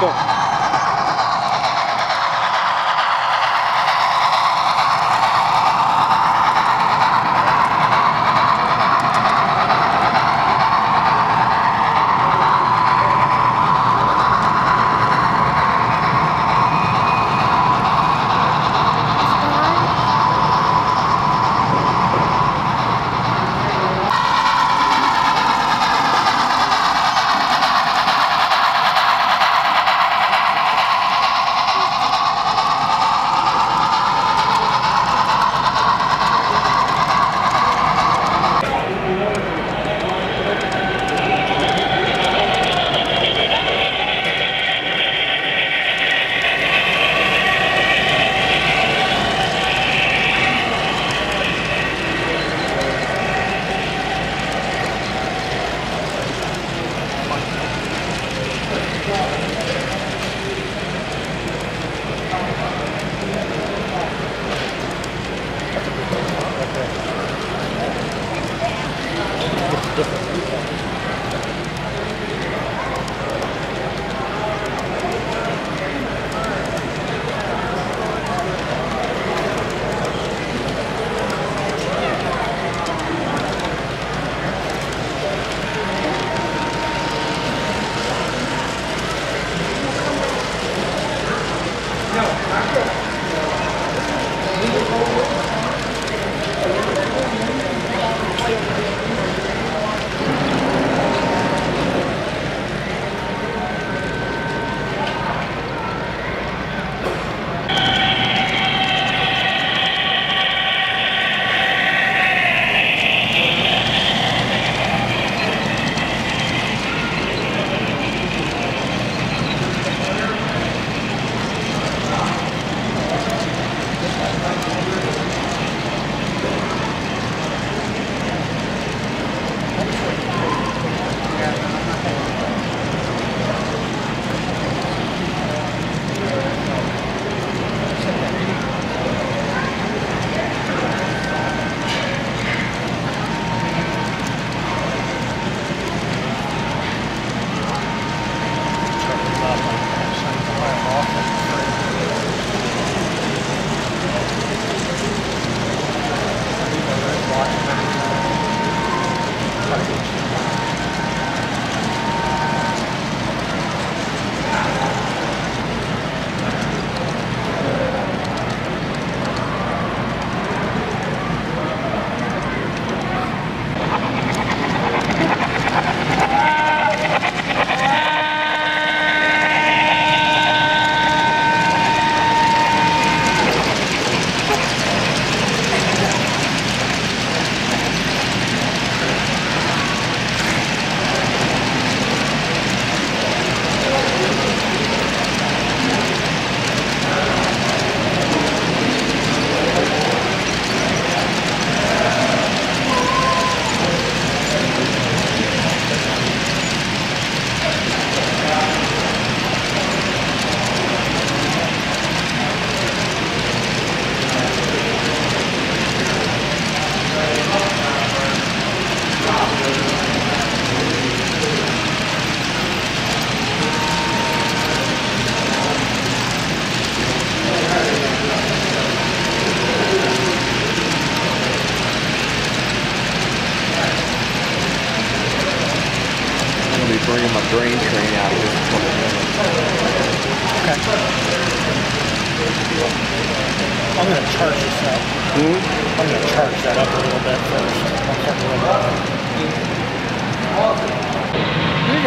Go. Okay. I'm going to charge this up. Hmm? I'm going to charge that up a little bit first. I'll start a little. Here you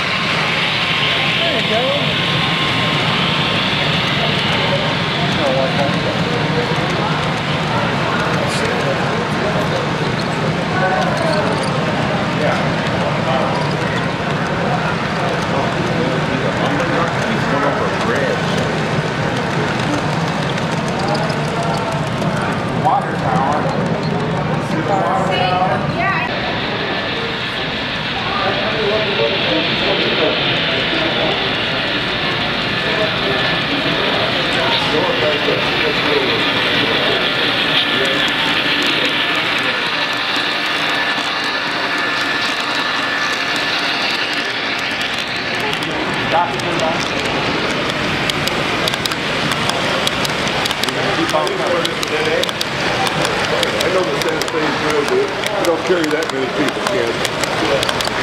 go. I know the Santa Fe is real good. We don't carry that many people, can.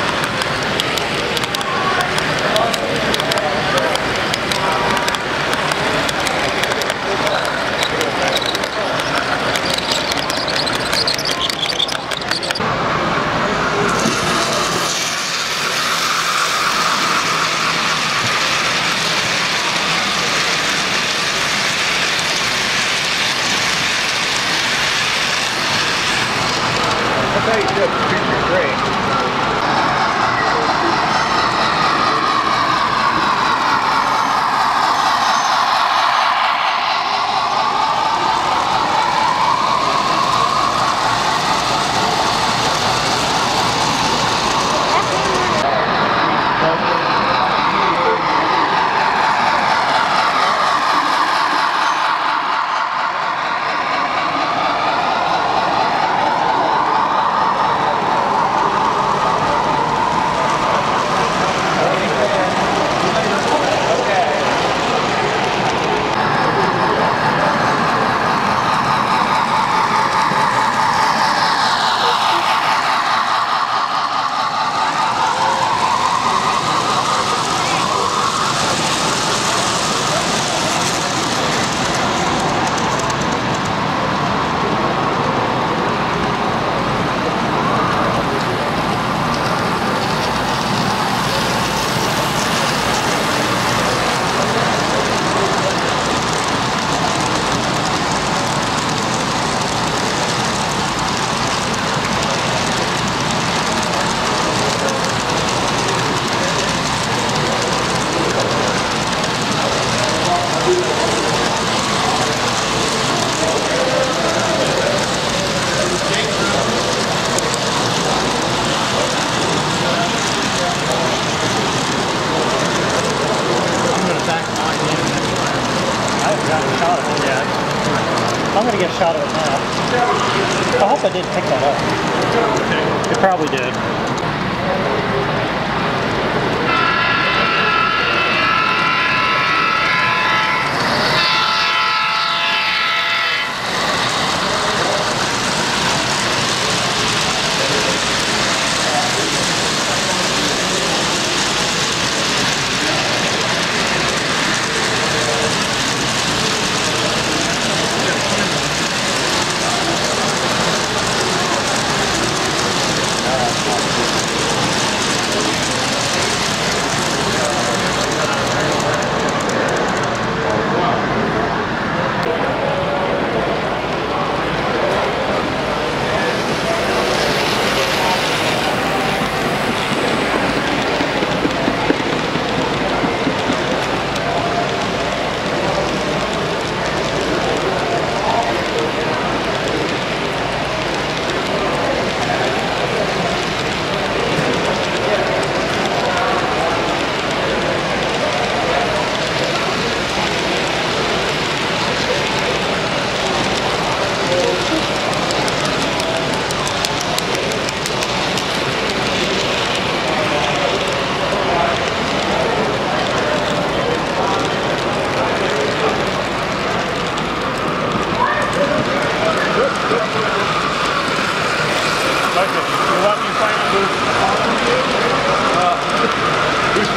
Probably did.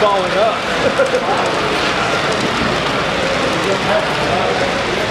falling up.